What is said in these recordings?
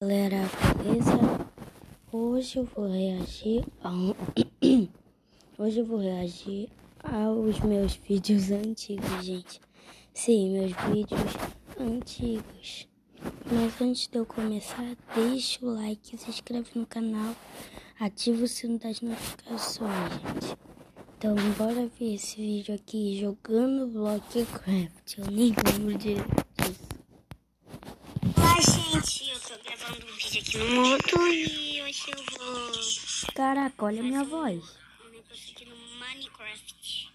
Galera, beleza? Hoje eu vou reagir a um... Hoje eu vou reagir aos meus vídeos antigos, gente. Sim, meus vídeos antigos. Mas antes de eu começar, deixa o like, se inscreve no canal, ativa o sino das notificações, gente. Então, bora ver esse vídeo aqui jogando Blockcraft. Eu nem lembro direito gente. Eu tô gravando um vídeo aqui no moto e hoje eu vou. Caraca, olha a minha voz. Um negócio aqui no Minecraft.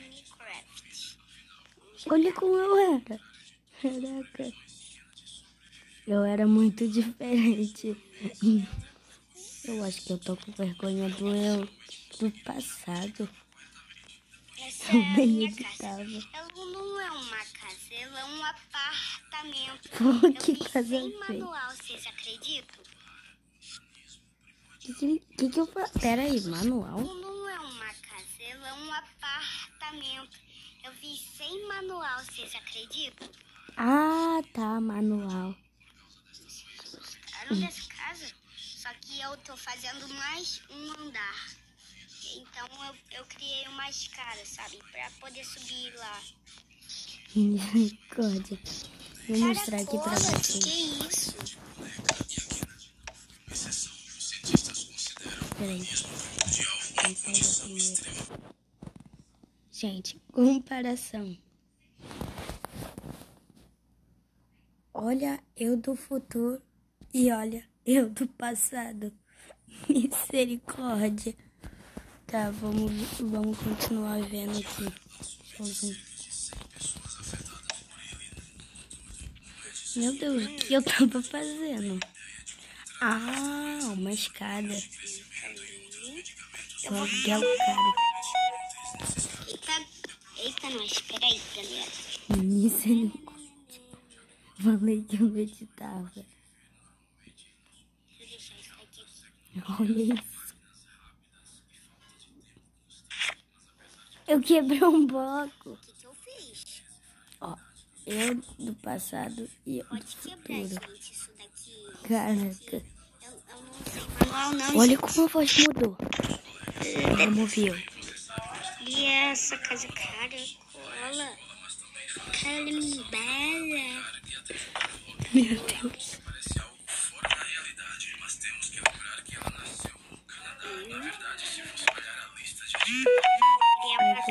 Minecraft. Olha como eu era. Caraca. Eu era muito diferente. Eu acho que eu tô com vergonha do eu do passado. Essa é a Também minha editava. Ela não é uma é um apartamento. Pô, Eu que casa sem manual, vocês acreditam? Que que, que, que eu faço? Pera aí, manual? Não é uma casa, é um apartamento. Eu fiz sem manual, vocês acreditam? Ah, tá, manual. Gostaram dessa casa? Só que eu tô fazendo mais um andar. Então eu, eu criei uma escada, sabe? Pra poder subir lá. Misericórdia. Vou mostrar aqui pra vocês. Que isso? Peraí. Vamos. Gente, comparação. Olha eu do futuro e olha eu do passado. Misericórdia. Tá, vamos, vamos continuar vendo aqui. Deixa Meu Deus, o que eu tava fazendo? Ah, uma escada. O aluguel caro. Eita, eita, nós, peraí, galera. Misericórdia. Falei que eu meditava. Deixa eu deixar isso aqui. Olha isso. Eu quebrei um bloco. O que, que eu fiz? Ó, eu do passado e eu do futuro. Caraca. Olha como a voz mudou. Removeu. E essa casa cara cola. Calimbela. Meu Deus. E é uma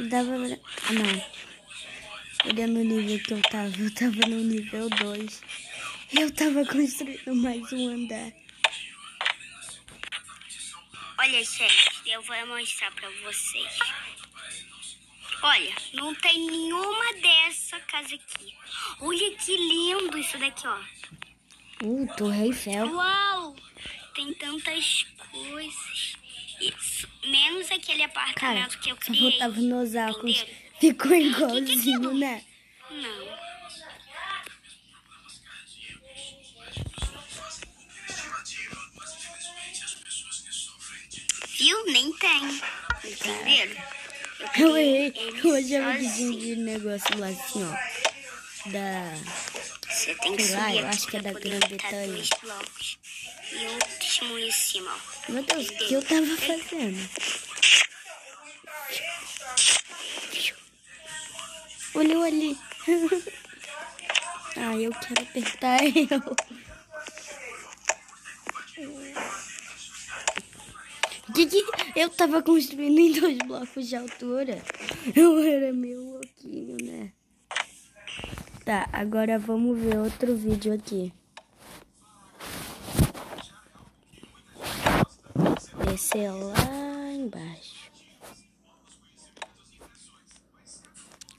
Dava pra... Ah, não. Olhando o nível que eu tava, eu tava no nível 2. E eu tava construindo mais um andar. Olha, gente, eu vou mostrar pra vocês. Olha, não tem nenhuma dessa casa aqui. Olha que lindo isso daqui, ó. Uh, Torre Eiffel. Uau! Tem tantas Isso, menos aquele Cara, apartamento que eu criei. faltava nos óculos. Entenderam? Ficou igualzinho, né? Não. Viu? Nem tem. Entenderam? Eu errei. ele Eu já sozinho. vi de negócio lá assim, ó. Da. Você tem que Sei lá, eu acho que é da Grã-Bretanha. E um testemunho em cima. Meu Deus, o que eu tava fazendo? Olha eu ali. ah, eu quero apertar eu. Que que eu tava construindo em dois blocos de altura. Eu era meio louquinho, né? Tá, agora vamos ver outro vídeo aqui. Descer lá embaixo.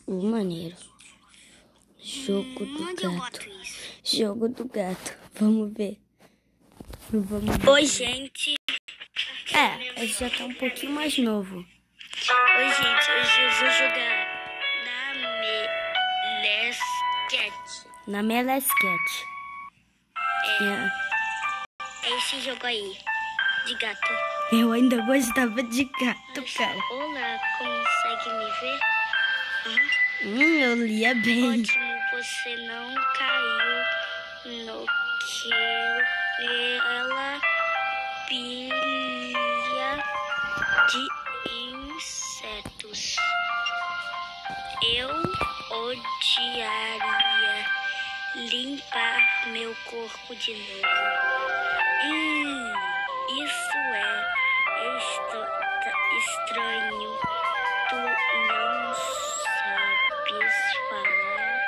O maneiro. Jogo do gato. Jogo do gato. Vamos ver. Vamos ver. Oi, gente. É, esse já tá um pouquinho mais novo. Oi, gente. Hoje eu vou jogar na Melesket. Na Melesquete. É. É esse jogo aí, de gato. Eu ainda gostava de gato, cara. Olá, consegue me ver? Hum, eu lia bem. Ótimo, você não caiu no que ela pilha de insetos. Eu odiaria limpar meu corpo de novo. Hum, isso é estra- estranho. Tu não sabes falar.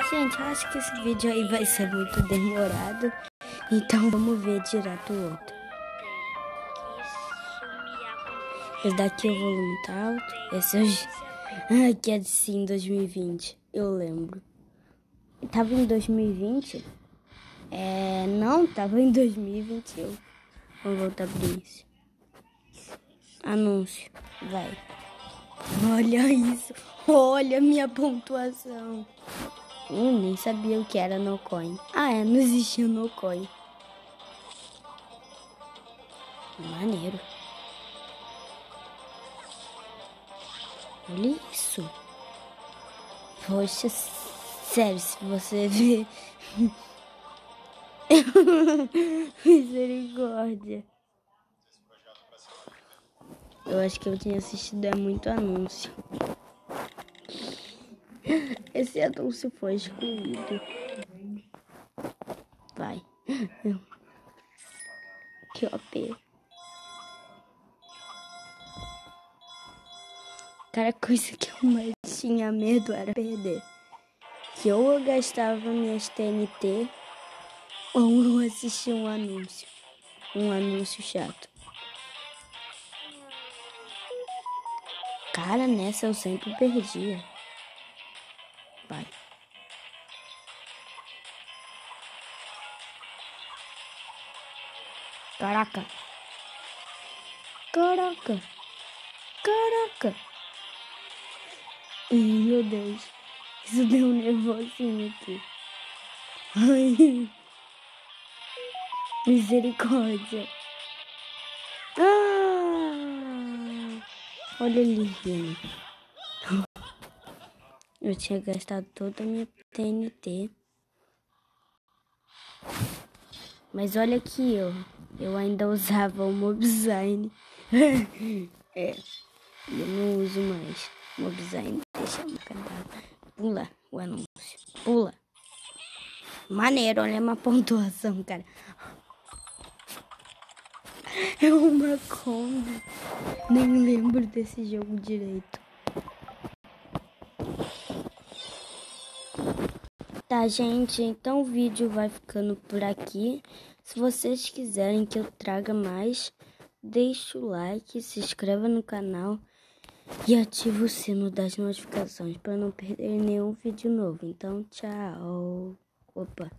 Isso Gente, eu acho que esse vídeo aí vai ser muito demorado. Então vamos ver direto o outro. Esse daqui é o volume tá alto. Esse é o... Ah, que é sim 2020. Eu lembro. Tava em 2020? É... Não, tava em 2021. Vamos voltar pro início. Anúncio. Vai. Olha isso. Olha minha pontuação. Hum, nem sabia o que era no coin. Ah, é, não existia no coin. Maneiro. Olha isso. Poxa, sério, se você ver. Misericórdia. Eu acho que eu tinha assistido é muito anúncio. Esse anúncio foi excluído. Vai. Que OP. Cara, coisa que eu mais tinha medo era perder. Que ou eu gastava minhas TNT ou eu assistia um anúncio. Um anúncio chato. Cara, nessa eu sempre perdia. Vai. Caraca. Caraca. Caraca. Ai, meu Deus. Isso deu um nervosinho aqui. Ai. Misericórdia. Ah, olha ali, gente. Eu tinha gastado toda a minha TNT. Mas olha aqui, eu, eu ainda usava o Mobdesign. é, eu não uso mais Mobdesign. Deixa eu cantar. Pula o anúncio. Pula. Maneiro, olha uma pontuação, cara. É uma Kombi. Nem lembro desse jogo direito. Tá, gente, então o vídeo vai ficando por aqui. Se vocês quiserem que eu traga mais, deixa o like, se inscreva no canal e ativa o sino das notificações para não perder nenhum vídeo novo. Então, tchau. Opa.